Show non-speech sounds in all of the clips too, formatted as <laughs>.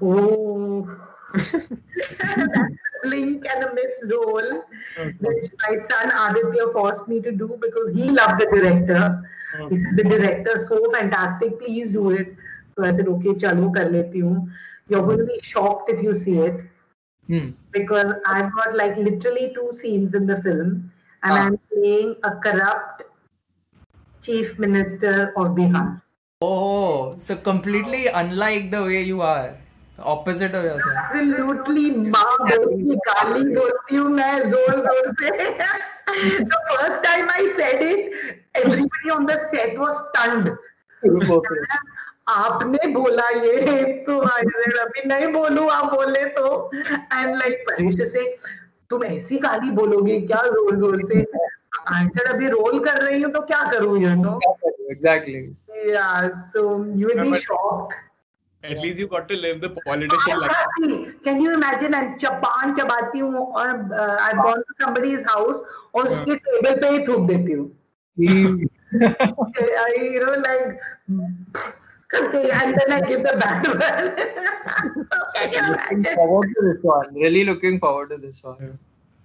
Oh, <laughs> that's a blink and a miss role, okay. which my son Aditya forced me to do because he loved the director. Okay. He said, the director is so fantastic, please do it. So I said, okay, chalo kar leti hu. You're going to be shocked if you see it. Hmm. Because I've got like literally two scenes in the film, and ah. I'm playing a corrupt chief minister of Bihar. Oh, so completely unlike the way you are. Opposite हो गया sir लूटली माँ बोलती गाली बोलती हूँ मैं ज़ोर ज़ोर से। The first time I said it everybody on the set was stunned आपने बोला ये तो अभी नहीं बोलू आप बोले तो। एंड लाइक परेश से तुम ऐसी गाली बोलोगे क्या ज़ोर ज़ोर से? आंसर अभी रोल कर रही हूँ तो क्या करूँ you know exactly so you will be shock At least you got to live the politician life. Can you imagine? I'm चपान चबाती हूँ और uh, I've gone to somebody's house और उसके टेबल पे ही थूक देती हूँ. I, you know, like, and then I give the bad one. Can you imagine? <laughs> Forward to this one. Really looking forward to this one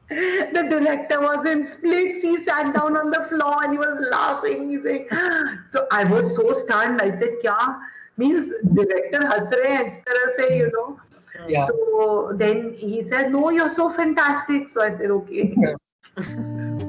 the director was in splits. He sat down on the floor and he was laughing. He said, <gasps> so I was so stunned. I said, "Kya?" Means director has rahe you know. Yeah. So then he said, "No, you're so fantastic." So I said, "Okay." Yeah. <laughs>